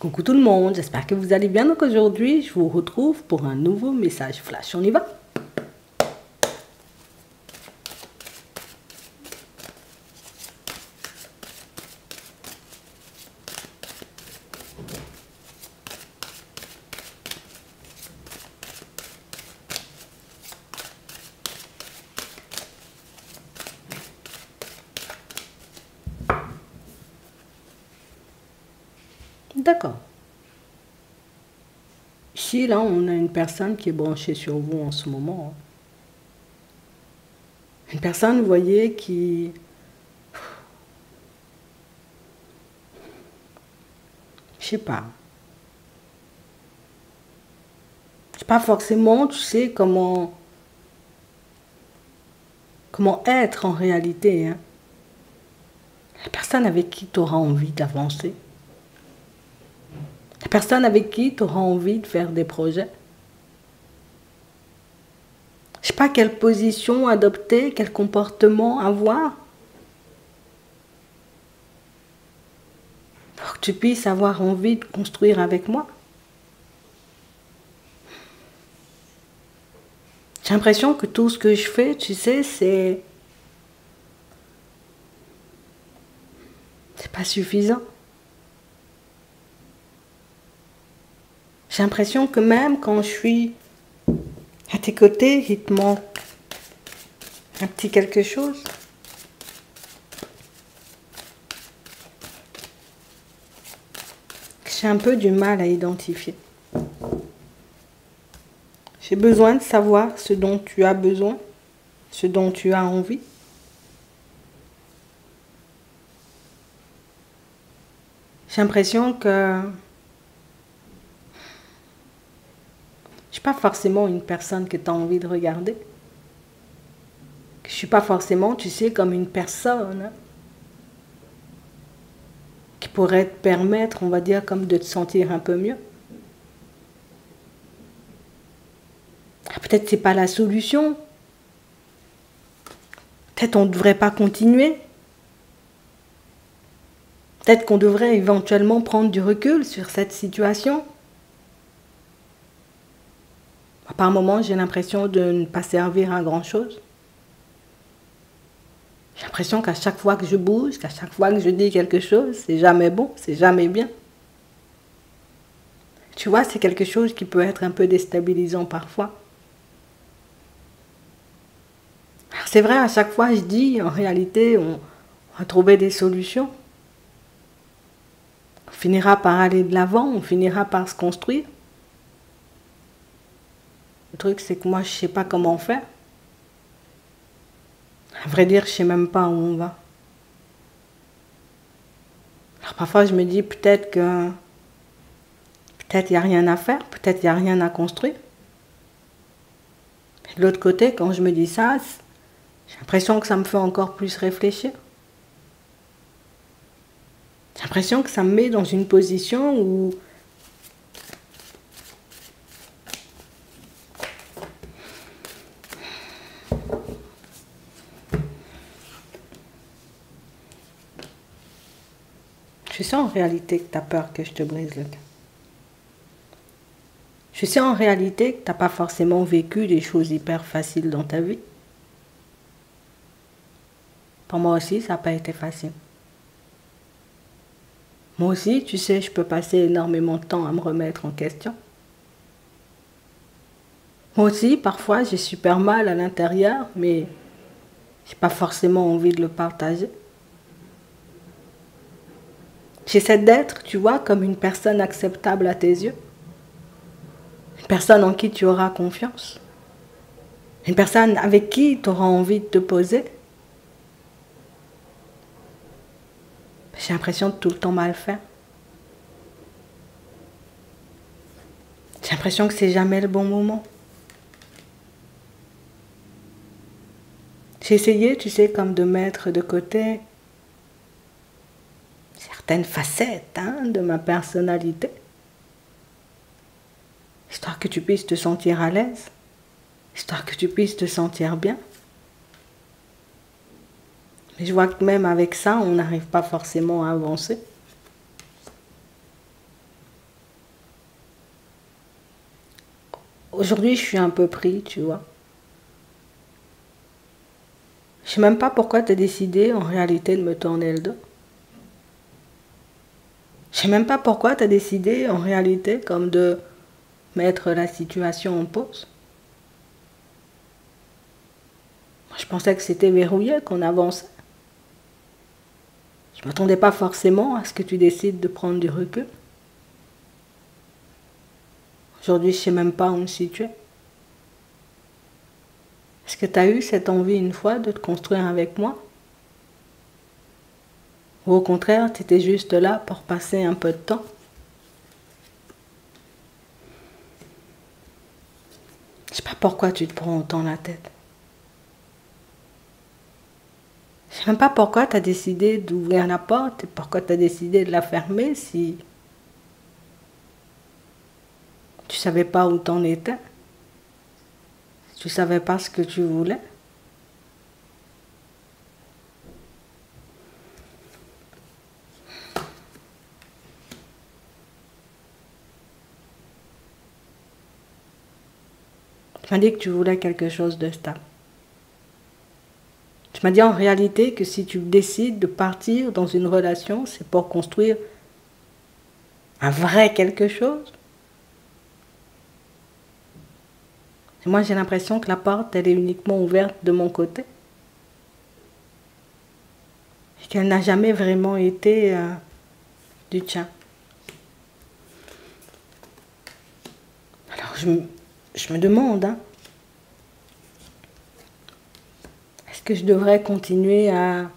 Coucou tout le monde, j'espère que vous allez bien. Donc aujourd'hui, je vous retrouve pour un nouveau message flash. On y va? D'accord. Ici, là, on a une personne qui est branchée sur vous en ce moment. Hein. Une personne, vous voyez, qui... Je sais pas. C'est pas forcément, tu sais, comment... Comment être en réalité. Hein. La personne avec qui tu auras envie d'avancer. Personne avec qui tu auras envie de faire des projets. Je sais pas quelle position adopter, quel comportement avoir. Pour que tu puisses avoir envie de construire avec moi. J'ai l'impression que tout ce que je fais, tu sais, c'est. C'est pas suffisant. J'ai l'impression que même quand je suis à tes côtés, il te manque un petit quelque chose. J'ai un peu du mal à identifier. J'ai besoin de savoir ce dont tu as besoin, ce dont tu as envie. J'ai l'impression que Je ne suis pas forcément une personne que tu as envie de regarder. Je ne suis pas forcément, tu sais, comme une personne hein, qui pourrait te permettre, on va dire, comme de te sentir un peu mieux. Ah, peut-être que ce n'est pas la solution. Peut-être on ne devrait pas continuer. Peut-être qu'on devrait éventuellement prendre du recul sur cette situation. Par moments, j'ai l'impression de ne pas servir à grand-chose. J'ai l'impression qu'à chaque fois que je bouge, qu'à chaque fois que je dis quelque chose, c'est jamais bon, c'est jamais bien. Tu vois, c'est quelque chose qui peut être un peu déstabilisant parfois. C'est vrai, à chaque fois, je dis, en réalité, on va trouver des solutions. On finira par aller de l'avant, on finira par se construire. Le truc, c'est que moi, je sais pas comment faire. À vrai dire, je sais même pas où on va. Alors parfois, je me dis peut-être que peut-être il n'y a rien à faire, peut-être il n'y a rien à construire. de l'autre côté, quand je me dis ça, j'ai l'impression que ça me fait encore plus réfléchir. J'ai l'impression que ça me met dans une position où Je sais en réalité que tu as peur que je te brise le cœur. Je sais en réalité que tu n'as pas forcément vécu des choses hyper faciles dans ta vie. Pour moi aussi, ça n'a pas été facile. Moi aussi, tu sais, je peux passer énormément de temps à me remettre en question. Moi aussi, parfois, j'ai super mal à l'intérieur, mais j'ai pas forcément envie de le partager. J'essaie d'être, tu vois, comme une personne acceptable à tes yeux. Une personne en qui tu auras confiance. Une personne avec qui tu auras envie de te poser. J'ai l'impression de tout le temps mal faire. J'ai l'impression que c'est jamais le bon moment. J'ai essayé, tu sais, comme de mettre de côté certaines facettes hein, de ma personnalité, histoire que tu puisses te sentir à l'aise, histoire que tu puisses te sentir bien. Mais je vois que même avec ça, on n'arrive pas forcément à avancer. Aujourd'hui, je suis un peu pris, tu vois. Je sais même pas pourquoi tu as décidé en réalité de me tourner le dos. Je sais même pas pourquoi tu as décidé en réalité comme de mettre la situation en pause. je pensais que c'était verrouillé, qu'on avançait. Je m'attendais pas forcément à ce que tu décides de prendre du recul. Aujourd'hui, je sais même pas où me situer. Est-ce que tu as eu cette envie une fois de te construire avec moi? Ou au contraire, tu étais juste là pour passer un peu de temps Je sais pas pourquoi tu te prends autant la tête. Je sais même pas pourquoi tu as décidé d'ouvrir la porte et pourquoi tu as décidé de la fermer si tu savais pas où t'en étais. Tu savais pas ce que tu voulais. Tu m'as dit que tu voulais quelque chose de stable. Tu m'as dit en réalité que si tu décides de partir dans une relation, c'est pour construire un vrai quelque chose. Et moi, j'ai l'impression que la porte, elle est uniquement ouverte de mon côté. Et qu'elle n'a jamais vraiment été euh, du tien. Alors, je, je me demande, hein, est-ce que je devrais continuer à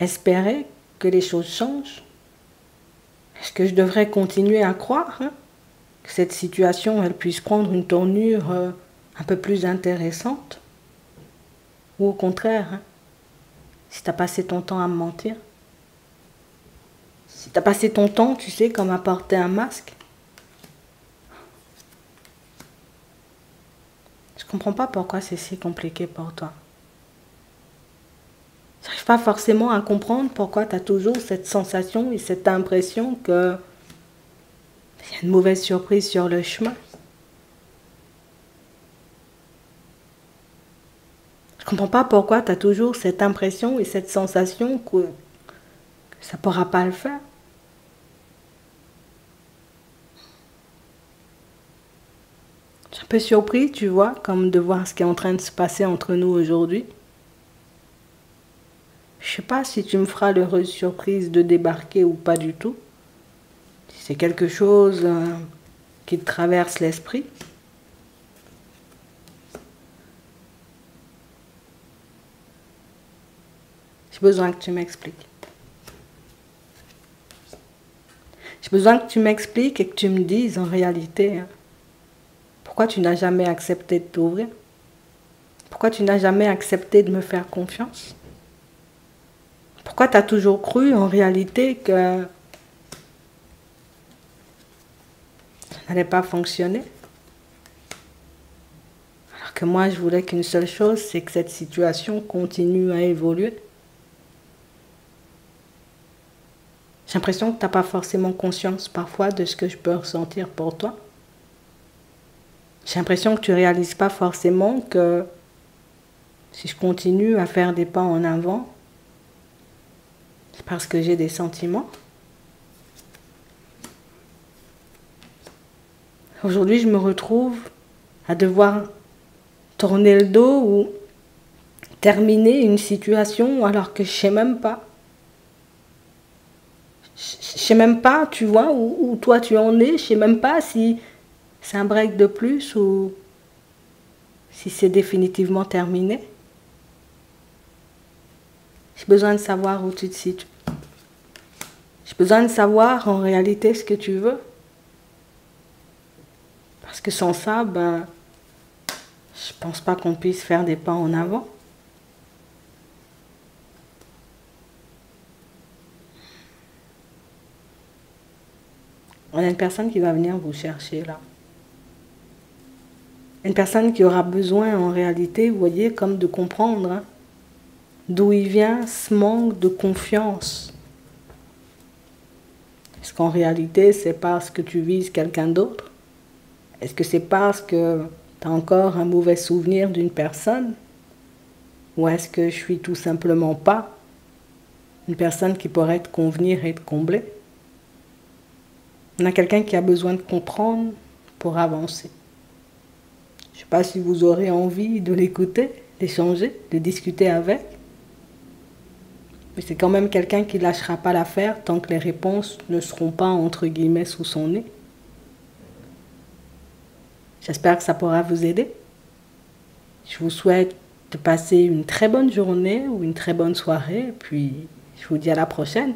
espérer que les choses changent? Est-ce que je devrais continuer à croire hein, que cette situation, elle puisse prendre une tournure euh, un peu plus intéressante? Ou au contraire, hein, si tu as passé ton temps à me mentir? Si tu as passé ton temps, tu sais, comme à porter un masque comprends pas pourquoi c'est si compliqué pour toi. Je n'arrive pas forcément à comprendre pourquoi tu as toujours cette sensation et cette impression que il y a une mauvaise surprise sur le chemin. Je comprends pas pourquoi tu as toujours cette impression et cette sensation que, que ça pourra pas le faire. Peu surpris, tu vois, comme de voir ce qui est en train de se passer entre nous aujourd'hui. Je sais pas si tu me feras l'heureuse surprise de débarquer ou pas du tout. Si c'est quelque chose euh, qui te traverse l'esprit. J'ai besoin que tu m'expliques. J'ai besoin que tu m'expliques et que tu me dises en réalité hein, pourquoi tu n'as jamais accepté de t'ouvrir? Pourquoi tu n'as jamais accepté de me faire confiance? Pourquoi tu as toujours cru en réalité que ça n'allait pas fonctionner? Alors que moi, je voulais qu'une seule chose, c'est que cette situation continue à évoluer. J'ai l'impression que tu n'as pas forcément conscience parfois de ce que je peux ressentir pour toi. J'ai l'impression que tu réalises pas forcément que si je continue à faire des pas en avant, c'est parce que j'ai des sentiments. Aujourd'hui, je me retrouve à devoir tourner le dos ou terminer une situation alors que je sais même pas. Je sais même pas, tu vois, où, toi tu en es. Je sais même pas si c'est un break de plus ou si c'est définitivement terminé? J'ai besoin de savoir où tu te situes. J'ai besoin de savoir en réalité ce que tu veux. Parce que sans ça, ben, je pense pas qu'on puisse faire des pas en avant. On a une personne qui va venir vous chercher là. Une personne qui aura besoin en réalité, vous voyez, comme de comprendre hein, d'où il vient ce manque de confiance. Est-ce qu'en réalité c'est parce que tu vises quelqu'un d'autre? Est-ce que c'est parce que Tu as encore un mauvais souvenir d'une personne? Ou est-ce que je suis tout simplement pas une personne qui pourrait te convenir et te combler On a quelqu'un qui a besoin de comprendre pour avancer. Je ne sais pas si vous aurez envie de l'écouter, d'échanger, de discuter avec. Mais c'est quand même quelqu'un qui ne lâchera pas l'affaire tant que les réponses ne seront pas, entre guillemets, sous son nez. J'espère que ça pourra vous aider. Je vous souhaite de passer une très bonne journée ou une très bonne soirée, puis je vous dis à la prochaine.